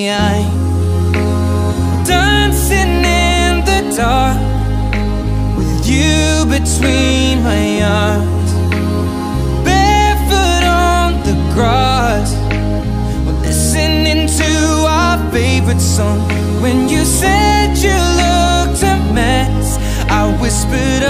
behind Dancing in the dark With you between my arms Barefoot on the grass. Listening to our favorite song. When you said you looked a mess I whispered